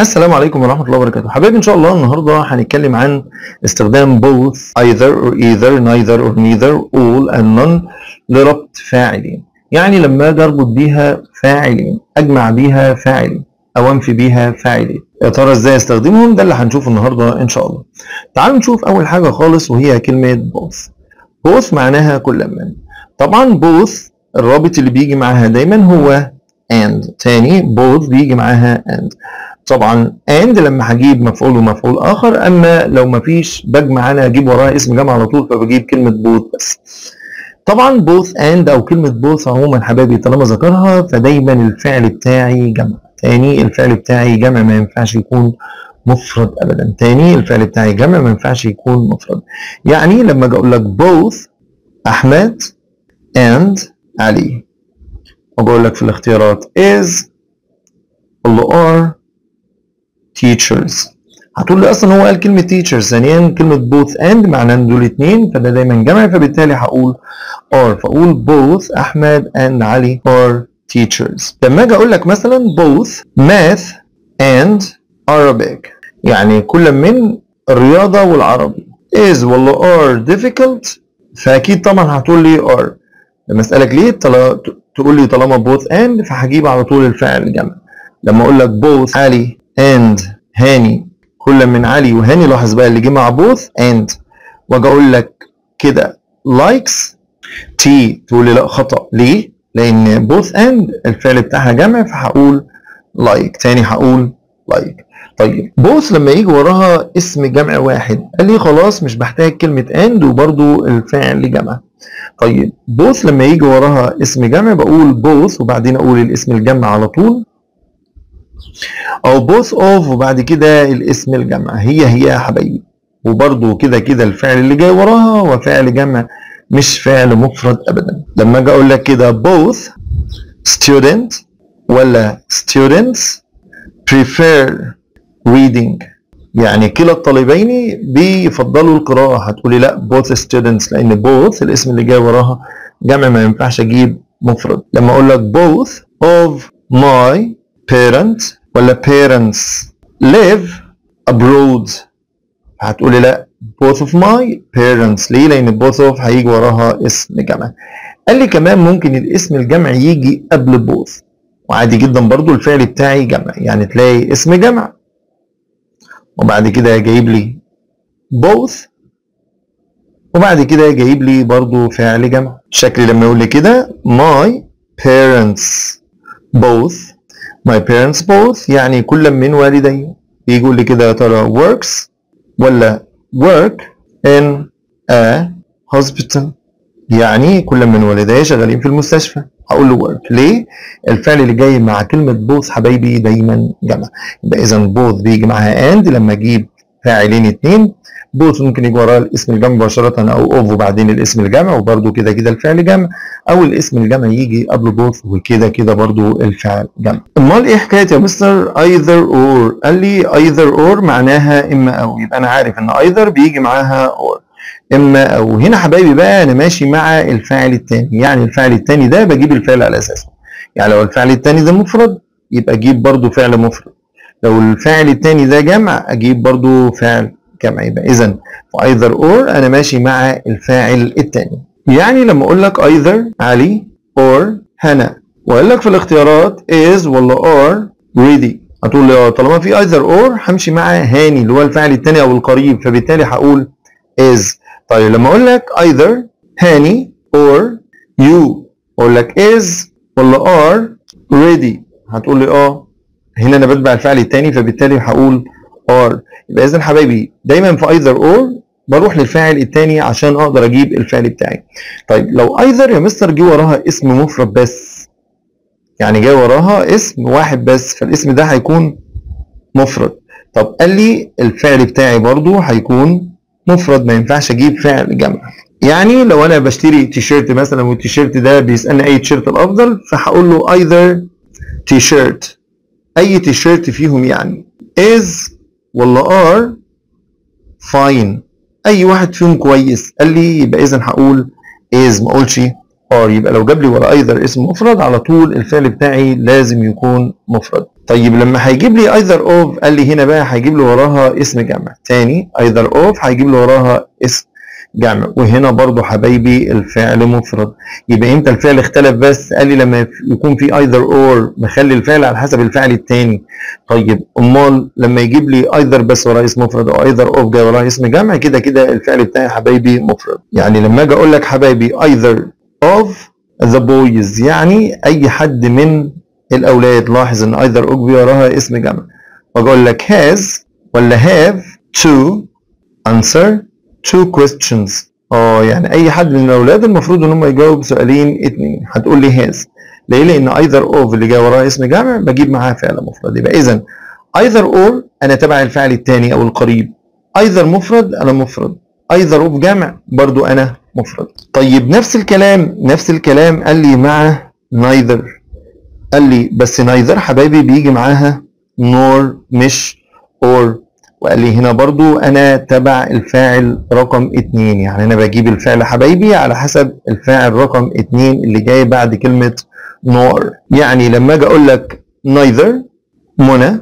السلام عليكم ورحمة الله وبركاته. حبايبي إن شاء الله النهاردة هنتكلم عن استخدام both either or either neither or neither all and none لربط فاعلين. يعني لما أجي أربط بيها فاعلين أجمع بيها فاعلين أو أنفي بيها فاعلين. يا ترى إزاي أستخدمهم؟ ده اللي هنشوفه النهاردة إن شاء الله. تعالوا نشوف أول حاجة خالص وهي كلمة both. both معناها كل من طبعا both الرابط اللي بيجي معاها دايما هو and. تاني both بيجي معاها and. طبعا. And لما هجيب مفعول ومفعول آخر أما لو مفيش بجمع أنا أجيب وراها اسم جمع على طول فبجيب كلمة both بس. طبعا both and أو كلمة both عموما حبايبي طالما ذكرها فدايما الفعل بتاعي جمع. تاني الفعل بتاعي جمع ما ينفعش يكون مفرد ابدا. تاني الفعل بتاعي جمع ما ينفعش يكون مفرد. يعني لما أجي أقول لك both أحمد and علي. وأقول لك في الاختيارات is ولا are teachers. هتقول لي أصلا هو قال كلمة teachers ثانيا كلمة both and معناه إن دول اتنين؟ فده دايما جمع فبالتالي هقول are. فأقول both أحمد and علي are teachers. لما أجي أقول لك مثلا both math and Arabic. يعني كل من الرياضة والعربي. is ولا are difficult فأكيد طبعا هتقول لي are. لما أسألك ليه. تقول لي طالما both and فهجيب على طول الفعل جمع لما أقول لك both علي and هاني. كل من علي وهاني لاحظ بقى اللي جه مع both and. واجي أقول لك كده likes. تي تقول لي لا خطأ. ليه؟ لأن both and الفعل بتاعها جمع فهقول like. تاني هقول like. طيب both لما يجي وراها اسم جمع واحد قال لي خلاص مش بحتاج كلمة and وبرضو الفعل جمع. طيب both لما يجي وراها اسم جمع بقول both وبعدين أقول الاسم الجمع على طول. أو both of وبعد كده الاسم الجمع. هي هي يا حبايبي وبرضو كده كده الفعل اللي جاي وراها هو فعل جمع مش فعل مفرد ابدا. لما أجي أقول لك كده both student ولا students prefer reading. يعني كلا الطالبين بيفضلوا القراءة. هتقولي لا both students لأن both الاسم اللي جاي وراها جمع ما ينفعش أجيب مفرد. لما أقول لك both of my parents ولا parents live abroad. هتقولي لا both of my parents ليه؟ لأن both of هيجي وراها اسم جمع. قال لي كمان ممكن الاسم الجمع يجي قبل both. وعادي جدا برضو الفعل بتاعي جمع يعني تلاقي اسم جمع. وبعد كده جايب لي both. وبعد كده جايب لي برضو فعل جمع. شكلي لما يقول لي كده my parents both my parents both يعني كل من والدي يقول لي كده يا ترى works ولا work in a hospital يعني كل من والدي شغالين في المستشفى. هقول له work. ليه؟ الفعل اللي جاي مع كلمة both حبايبي دايما جمع. يبقى إذا both بيجي معاها and لما أجيب فاعلين اتنين. both ممكن يجي وراها الاسم الجمع مباشرة أو of وبعدين الاسم الجمع وبرده كده كده الفعل جمع. أو الاسم الجمع يجي قبل both وكده كده برده الفعل جمع. أمال إيه حكاية يا مستر؟ either or؟ قال لي either or معناها إما أو. يبقى أنا عارف إن either بيجي معاها or. إما أو. هنا حبايبي بقى أنا ماشي مع الفاعل الثاني يعني الفاعل الثاني ده بجيب الفعل على أساسه. يعني لو الفعل الثاني ده مفرد يبقى أجيب برضو فعل مفرد. لو الفاعل الثاني ده جمع أجيب برضو فعل جمع. يبقى اذا either or أنا ماشي مع الفاعل الثاني يعني لما أقول لك either علي or هنا وأقول لك في الاختيارات is ولا are ready. هتقول لي آه طالما في either or همشي مع هاني اللي هو الفاعل الثاني أو القريب فبالتالي هقول is. طيب لما أقول لك either هاني or you أقول لك is ولا are ready. هتقول لي آه هنا أنا بتبع الفعل الثاني فبالتالي هقول are يبقى اذا حبايبي دايما في either or بروح للفاعل الثاني عشان أقدر أجيب الفعل بتاعي. طيب لو either يا مستر جه وراها اسم مفرد بس يعني جاي وراها اسم واحد بس فالاسم ده هيكون مفرد. طب قال لي الفعل بتاعي برضو هيكون مفرد ما ينفعش أجيب فعل جمع. يعني لو أنا بشتري تيشيرت مثلا والتيشيرت ده بيسألني أي تيشيرت الأفضل فهقول له either تيشيرت. أي تيشيرت فيهم يعني. is ولا are fine أي واحد فيهم كويس. قال لي يبقى اذا هقول is ما اقولش are يبقى لو جاب لي ورا either اسم مفرد على طول الفعل بتاعي لازم يكون مفرد. طيب لما هيجيب لي either of قال لي هنا بقى هيجيب لي وراها اسم جمع. تاني either of هيجيب لي وراها اسم. جمع وهنا برضو حبايبي الفعل مفرد. يبقى إمتى الفعل اختلف بس؟ قال لي لما يكون في either or بخلي الفعل على حسب الفعل التاني. طيب امال لما يجيب لي either بس وراه اسم مفرد أو either of جاي وراه اسم جمع كده كده الفعل بتاعي حبايبي مفرد. يعني لما أجي أقول لك حبايبي either of the boys يعني أي حد من الأولاد لاحظ إن either of وراها اسم جمع واقول لك has ولا have to answer two questions. آه يعني أي حد من الأولاد المفروض إن هم يجاوب سؤالين اتنين. هتقول لي has ليه لأن either of اللي جاي وراها اسم جمع بجيب معاها فعل مفرد. يبقى اذا either or أنا تبع الفعل الثاني أو القريب. either مفرد أنا مفرد. either of جمع برضو أنا مفرد. طيب نفس الكلام نفس الكلام. قال لي مع neither. قال لي بس neither حبايبي بيجي معاها nor مش or. وقال لي هنا برضو أنا تبع الفاعل رقم اتنين. يعني أنا بجيب الفعل حبايبي على حسب الفاعل رقم اتنين اللي جاي بعد كلمة nor يعني لما أجي أقول لك neither منى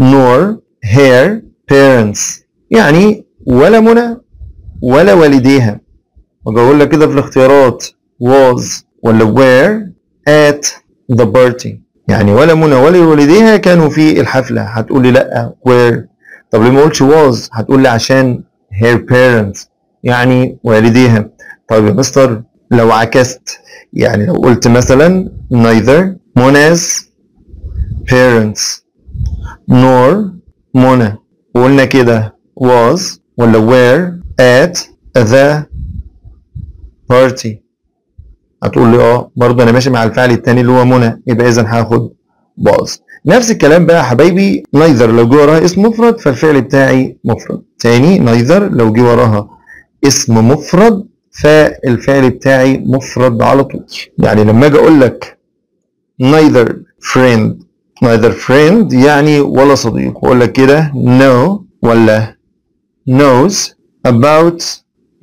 nor her parents. يعني ولا منى ولا والديها. واجي أقول لك كده في الاختيارات was ولا were at the party. يعني ولا منى ولا والديها كانوا في الحفلة. هتقول لي لأ were طب ليه ما قلتش was هتقول لي عشان her parents يعني والديها. طيب يا مستر لو عكست يعني لو قلت مثلا neither Mona's parents nor Mona وقلنا كده was ولا were at the party. هتقول لي آه برضه أنا ماشي مع الفعل التاني اللي هو منى يبقى اذا هاخد was. نفس الكلام بقى يا حبايبي neither لو جه وراها اسم مفرد فالفعل بتاعي مفرد. تاني neither لو جه وراها اسم مفرد فالفعل بتاعي مفرد على طول. يعني لما أجي أقول لك neither friend neither friend يعني ولا صديق. واقول لك كده know ولا knows about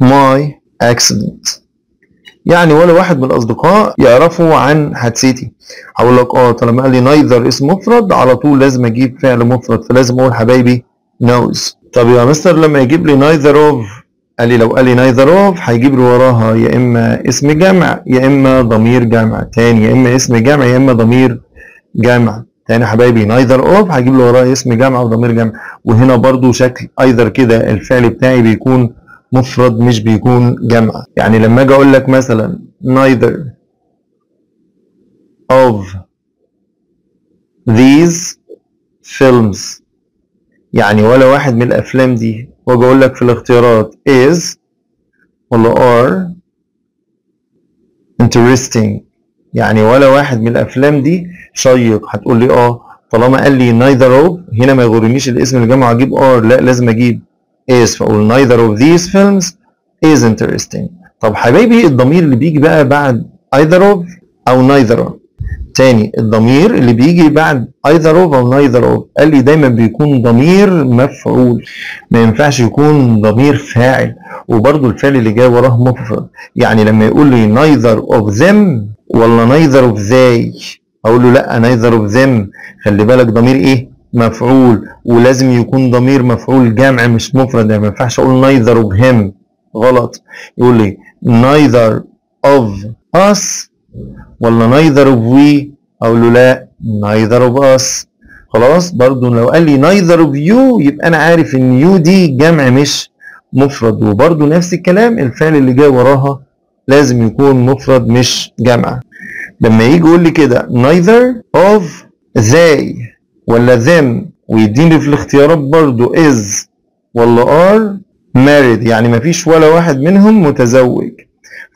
my accident. يعني ولا واحد من الاصدقاء يعرفوا عن حادثتي هقول لك آه طالما قال لي neither اسم مفرد على طول لازم أجيب فعل مفرد فلازم أقول حبايبي knows. طب يا مستر لما يجيب لي neither of قال لي لو قال لي neither of هيجيب لي وراها يا إما اسم جمع يا إما ضمير جمع تاني يا إما اسم جمع يا إما ضمير جمع تاني. حبايبي neither of هيجيب لي وراها اسم جمع وضمير جمع وهنا برضو شكل ايذر كده الفعل بتاعي بيكون مفرد مش بيكون جمع. يعني لما أجي أقول لك مثلا neither of these films يعني ولا واحد من الأفلام دي وأجي أقول لك في الاختيارات is ولا are interesting. يعني ولا واحد من الأفلام دي شيق. هتقول لي آه طالما قال لي neither of هنا ما يغرنيش الاسم الجمع أجيب are لا لازم أجيب is فأقول neither of these films is interesting. طب حبايبي الضمير اللي بيجي بقى بعد either of أو neither of تاني الضمير اللي بيجي بعد either of أو neither of قال لي دايما بيكون ضمير مفعول ما ينفعش يكون ضمير فاعل وبرضه الفعل اللي جاي وراه مفرد. يعني لما يقول لي neither of them ولا neither of they أقول له لأ neither of them خلي بالك ضمير إيه؟ مفعول ولازم يكون ضمير مفعول جمع مش مفرد. يعني ما ينفعش أقول neither of him. غلط. يقول لي neither of us ولا neither of we. أقول له لا neither of us. خلاص؟ برضو لو قال لي neither of you يبقى أنا عارف إن you دي جمع مش مفرد. وبرضو نفس الكلام الفعل اللي جاي وراها لازم يكون مفرد مش جمع. لما يجي يقول لي كده neither of they. ولا them ويديني في الاختيارات برضو is ولا are married. يعني مفيش ولا واحد منهم متزوج.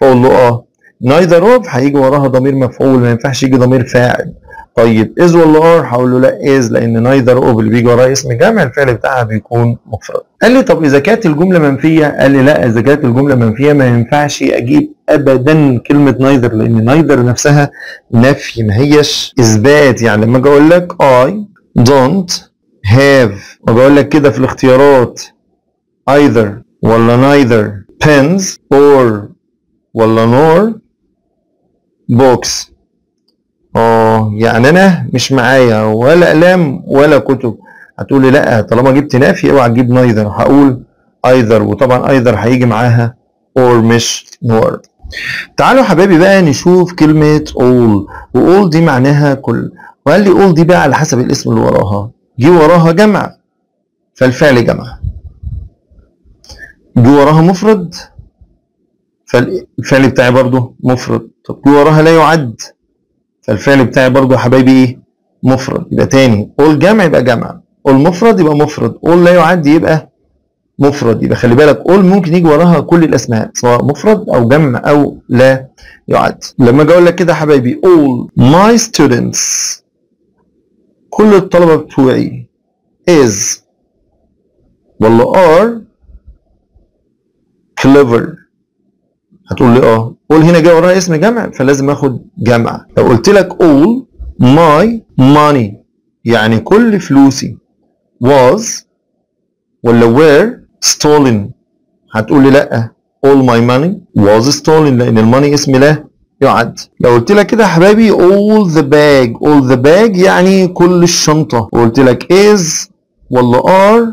فأقول له آه. Neither of هيجي وراها ضمير مفعول ما ينفعش يجي ضمير فاعل. طيب is ولا are هقول له لا is لأن neither of اللي بيجي وراها اسم جمع الفعل بتاعها بيكون مفرد. قال لي طب إذا كانت الجملة منفية؟ قال لي لا إذا كانت الجملة منفية ما ينفعش أجيب ابدا كلمة neither لأن neither نفسها نفي ما هيش إثبات. يعني لما أجي أقول لك I don't have. وبقول لك كده في الاختيارات. either ولا neither. pens or ولا nor. books. آه يعني أنا مش معايا. ولا أقلام ولا كتب. هتقول لي لأ طالما جبت نافي اوعى تجيب نايذر هقول ايذر وطبعا ايذر هيجي معاها اور مش نور تعالوا حبايبي بقى نشوف كلمة all. و all دي معناها كل. وقال لي all دي بقى على حسب الاسم اللي وراها. جه وراها جمع. فالفعل جمع. جه وراها مفرد. فالفعل بتاعي برضه مفرد. طب جه وراها لا يعد. فالفعل بتاعي برضه يا حبايبي إيه؟ مفرد. يبقى تاني. all جمع يبقى جمع. all مفرد يبقى مفرد. all لا يعد يبقى مفرد. يبقى خلي بالك all ممكن يجي وراها كل الأسماء سواء مفرد أو جمع أو لا يعد. لما أجي أقول لك كده يا حبايبي all my students. كل الطلبة بتوعي is ولا are clever. هتقول لي آه. all هنا جاي وراها اسم جمع فلازم آخد جمع. لو قلت لك all my money يعني كل فلوسي was ولا were stolen. هتقول لي لأ all my money was stolen لأن الماني اسم لا يعد. لو قلت لك كده يا حبايبي all the bag. all the bag يعني كل الشنطة. وقلت لك is ولا are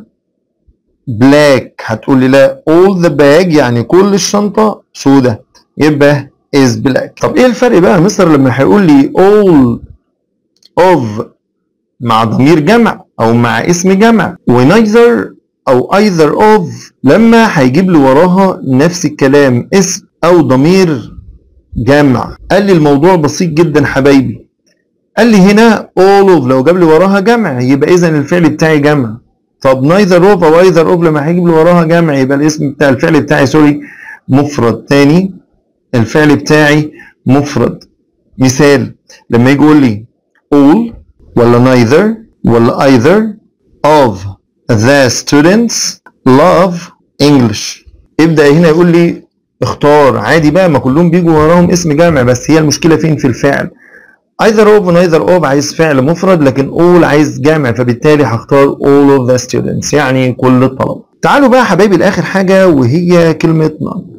black. هتقول لي لا. all the bag يعني كل الشنطة سودة. يبقى is black. طب إيه الفرق بقى يا مستر لما هيقول لي all of مع ضمير جمع أو مع اسم جمع؟ ونيذر أو either of لما هيجيب لي وراها نفس الكلام اسم أو ضمير جمع قال لي الموضوع بسيط جدا حبايبي. قال لي هنا all of لو جاب لي وراها جمع يبقى اذا الفعل بتاعي جمع طب neither of أو either of لما هيجيب لي وراها جمع يبقى الاسم بتاع الفعل بتاعي سوري مفرد. تاني الفعل بتاعي مفرد. مثال لما يجي يقول لي all ولا neither ولا either of the students love English. ابدأ هنا يقول لي اختار. عادي بقى ما كلهم بيجوا وراهم اسم جامع بس هي المشكلة فين؟ في الفعل. either of neither of عايز فعل مفرد لكن all عايز جامع فبالتالي هختار all of the students يعني كل الطلبة. تعالوا بقى حبايبي لآخر حاجة وهي كلمة none.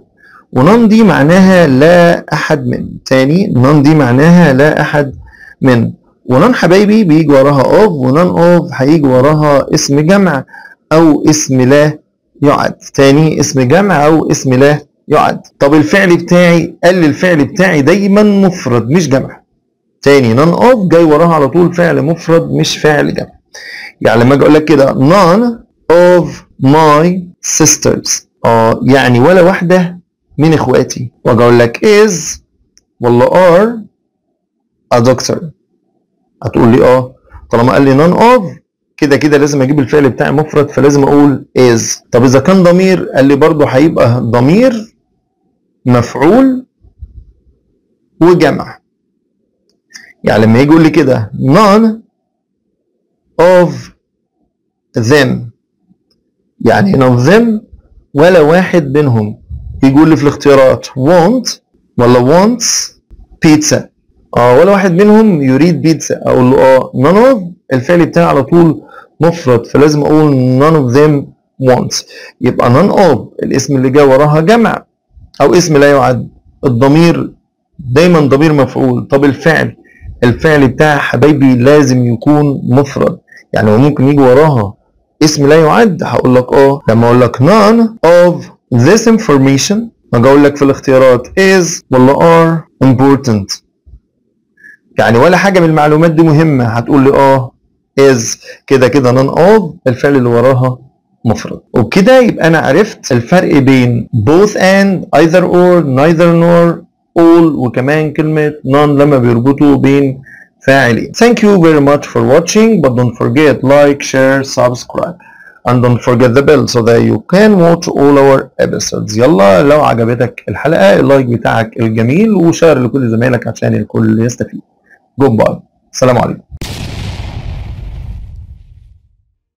و none دي معناها لا أحد من. تاني none دي معناها لا أحد من. و none حبايبي بيجي وراها of و none of هيجي وراها اسم جمع أو اسم لا يعد. تاني اسم جمع أو اسم لا يعد طب الفعل بتاعي قال لي الفعل بتاعي دايما مفرد مش جمع. تاني none of جاي وراها على طول فعل مفرد مش فعل جمع. يعني لما أجي أقول لك كده none of my sisters آه يعني ولا واحدة من إخواتي. وأجي أقول لك is ولا are a doctor. هتقول لي آه. طالما قال لي none of كده كده لازم أجيب الفعل بتاعي مفرد فلازم أقول is. طب إذا كان ضمير قال لي برضه هيبقى ضمير مفعول وجمع. يعني لما يجي يقول لي كده none of them. يعني none of them ولا واحد منهم يقول لي في الاختيارات want ولا wants pizza. آه ولا واحد منهم يريد بيتزا أقول له آه none of. الفعل بتاعي على طول مفرد فلازم أقول none of them wants. يبقى none of الاسم اللي جاي وراها جمع. أو اسم لا يعد. الضمير دايما ضمير مفعول. طب الفعل الفعل بتاع حبايبي لازم يكون مفرد. يعني هو ممكن يجي وراها. اسم لا يعد. هقول لك آه. لما أقول لك none of this information ما أقول لك في الاختيارات is ولا are important. يعني ولا حاجة من المعلومات دي مهمة. هتقول لي آه is. كده كده none of الفعل اللي وراها مفرد وبكده يبقى أنا عرفت الفرق بين both and either or neither nor all وكمان كلمة none لما بيربطوا بين فاعلين thank you very much for watching but don't forget like share subscribe and don't forget the bell so that you can watch all our episodes يلا لو عجبتك الحلقة ال like بتاعك الجميل و share لكل زمايلك عشان الكل يستفيد bye السلام عليكم